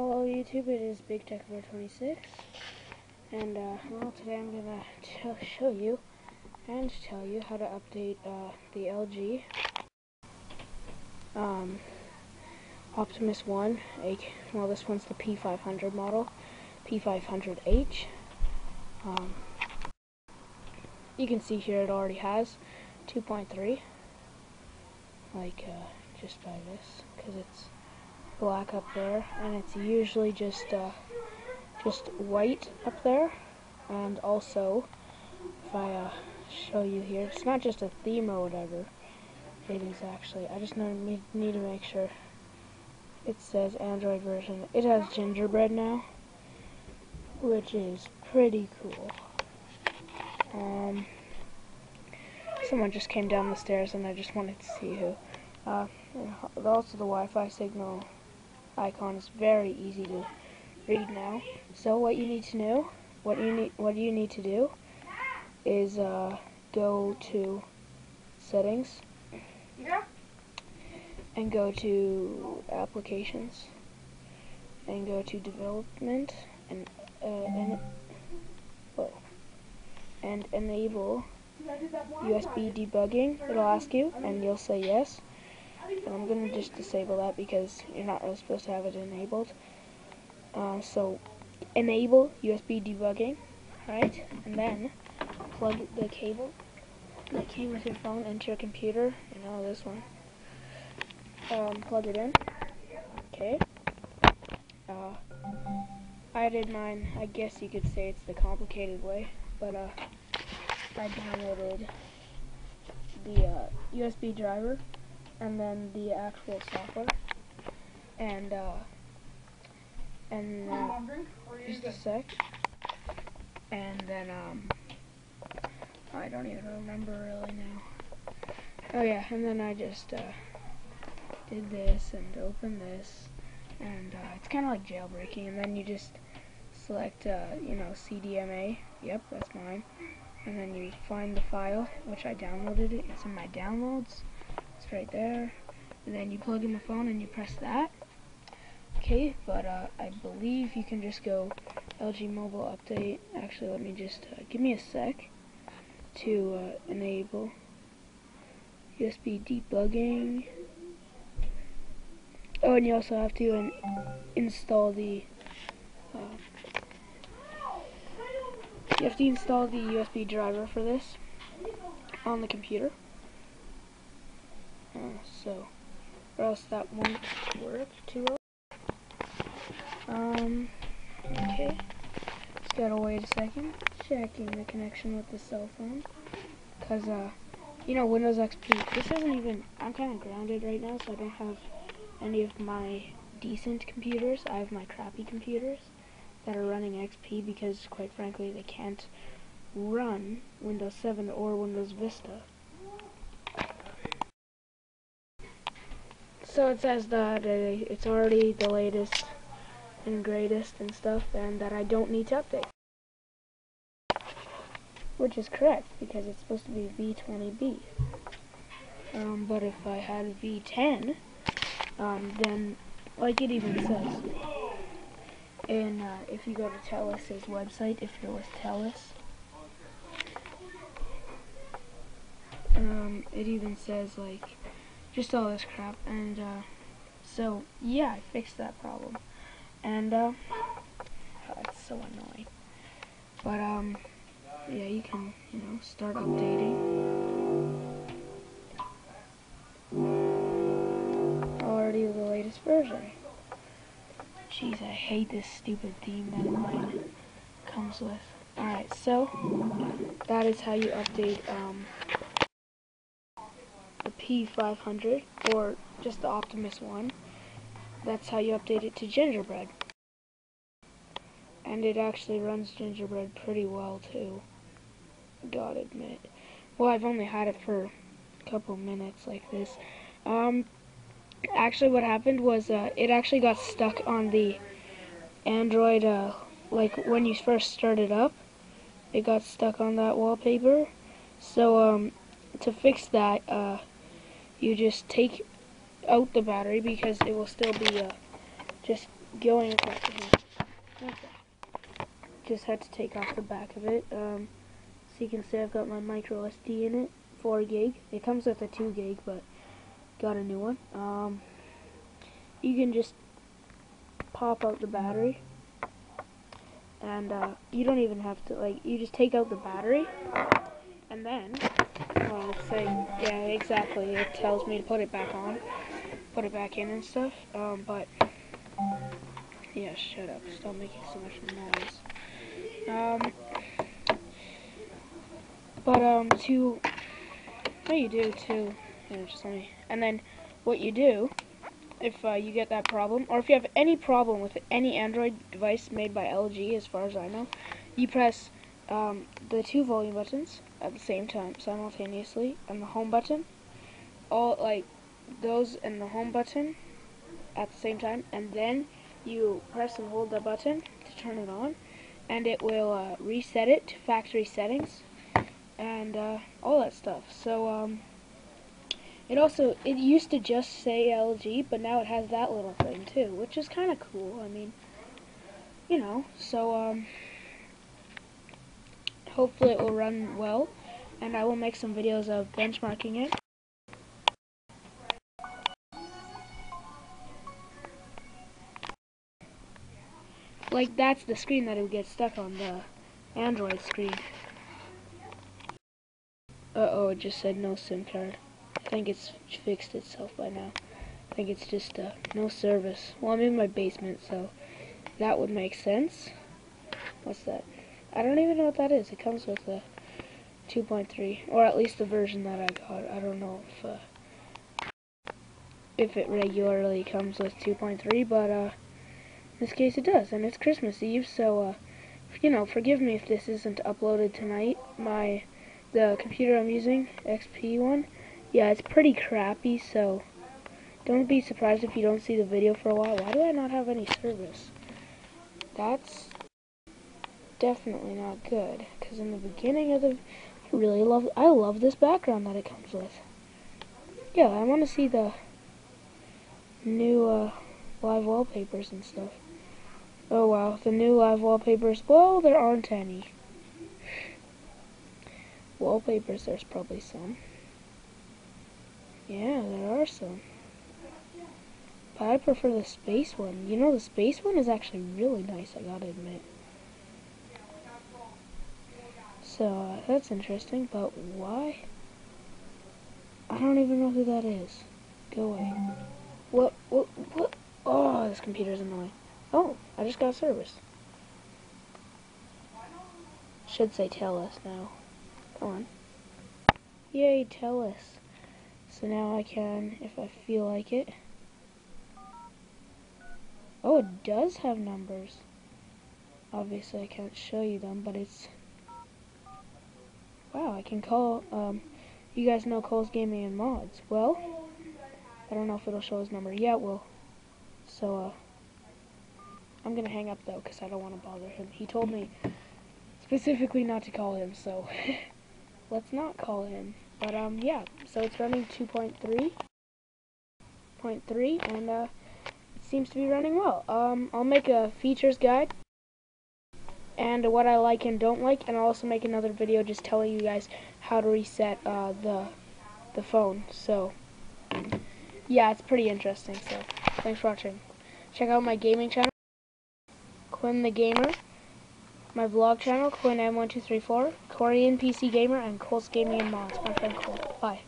Hello YouTube, it is Big Tech 26 and uh, well today I'm gonna show you and tell you how to update uh, the LG um, Optimus 1, a, well this one's the P500 model, P500H. Um, you can see here it already has 2.3 like uh, just by this because it's black up there and it's usually just uh, just white up there. And also if I uh, show you here it's not just a theme or whatever. It is actually I just need, need to make sure. It says Android version. It has gingerbread now which is pretty cool. Um, someone just came down the stairs and I just wanted to see who uh, also the Wi-Fi signal icon is very easy to read now. So what you need to know, what you need, what you need to do, is uh, go to settings. Yeah. And go to applications. And go to development and uh, and whoa, and enable USB debugging. It'll ask you, and you'll say yes. And I'm going to just disable that because you're not really supposed to have it enabled. Uh, so enable USB debugging, right? And then plug the cable that came with your phone into your computer. You know this one. Um, plug it in. Okay. Uh, I did mine. I guess you could say it's the complicated way, but uh, I downloaded the uh, USB driver and then the actual software, and uh, and uh, just a sec, and then um, I don't even remember really now. Oh yeah, and then I just uh, did this and opened this, and uh, it's kind of like jailbreaking, and then you just select, uh, you know, CDMA. Yep, that's mine. And then you find the file, which I downloaded it. It's in my downloads. It's right there. And then you plug in the phone and you press that. Okay, but uh, I believe you can just go LG Mobile Update. Actually, let me just, uh, give me a sec to uh, enable USB debugging. Oh, and you also have to in install the, uh, you have to install the USB driver for this on the computer. Uh, so, or else that won't work too well. Um, okay. Just gotta wait a second. Checking the connection with the cell phone. Cause, uh, you know, Windows XP, this isn't even, I'm kind of grounded right now, so I don't have any of my decent computers. I have my crappy computers that are running XP because, quite frankly, they can't run Windows 7 or Windows Vista. So it says that it's already the latest and greatest and stuff, and that I don't need to update. Which is correct, because it's supposed to be V20B. Um, but if I had V10, um, then, like it even says, and uh, if you go to TELUS's website, if you're with TELUS, um, it even says, like, just all this crap. And uh, so, yeah, I fixed that problem. And, uh, oh, it's so annoying. But, um, yeah, you can, you know, start updating. Already the latest version. Jeez, I hate this stupid theme that mine comes with. Alright, so, that is how you update, um, P500 or just the Optimus one. That's how you update it to Gingerbread. And it actually runs Gingerbread pretty well too. Gotta admit. Well, I've only had it for a couple minutes like this. Um, actually what happened was uh, it actually got stuck on the Android, uh, like when you first started up. It got stuck on that wallpaper. So, um, to fix that, uh, you just take out the battery because it will still be uh, just going. Just had to take off the back of it. Um, so you can see I've got my micro SD in it, 4 gig. It comes with a 2 gig, but got a new one. Um, you can just pop out the battery and uh, you don't even have to like you just take out the battery and then well saying yeah exactly. It tells me to put it back on put it back in and stuff um, but yeah shut up. Stop making so much noise. Um, but um to what you do too yeah, just let me and then what you do if uh, you get that problem, or if you have any problem with any Android device made by LG, as far as I know, you press um, the two volume buttons at the same time, simultaneously, and the home button, all like those and the home button at the same time, and then you press and hold the button to turn it on, and it will uh, reset it to factory settings, and uh, all that stuff. So, um, it also, it used to just say LG, but now it has that little thing too, which is kind of cool. I mean, you know, so, um, hopefully it will run well, and I will make some videos of benchmarking it. Like, that's the screen that it would get stuck on, the Android screen. Uh-oh, it just said no SIM card. I think it's fixed itself by now. I think it's just uh, no service. Well, I'm in my basement, so that would make sense. What's that? I don't even know what that is. It comes with a 2.3, or at least the version that I got. I don't know if uh, if it regularly comes with 2.3, but uh, in this case it does, and it's Christmas Eve, so uh, you know, forgive me if this isn't uploaded tonight. My the computer I'm using, XP one, yeah, it's pretty crappy, so don't be surprised if you don't see the video for a while. Why do I not have any service? That's definitely not good, because in the beginning of the, I really love, I love this background that it comes with. Yeah, I want to see the new uh, live wallpapers and stuff. Oh wow, the new live wallpapers, well, there aren't any. Wallpapers, there's probably some. Yeah, there are some. But I prefer the space one. You know, the space one is actually really nice, I gotta admit. So, uh, that's interesting, but why? I don't even know who that is. Go away. What, what, what? Oh, this computer's annoying. Oh, I just got service. Should say TELUS now. Come on. Yay, TELUS. So now I can, if I feel like it. Oh, it does have numbers. Obviously, I can't show you them, but it's... Wow, I can call, um, you guys know Cole's Gaming and Mods. Well, I don't know if it'll show his number. Yeah, it will. So, uh, I'm gonna hang up, though, because I don't want to bother him. He told me specifically not to call him, so let's not call him. But um, yeah, so it's running 2.3.3, and uh, it seems to be running well. Um, I'll make a features guide and what I like and don't like, and I'll also make another video just telling you guys how to reset uh, the the phone. So yeah, it's pretty interesting. So thanks for watching. Check out my gaming channel, Quinn the Gamer my vlog channel, QuinnM1234, Korean PC Gamer, and Cole's Gaming and Mods. My friend Cole. Bye.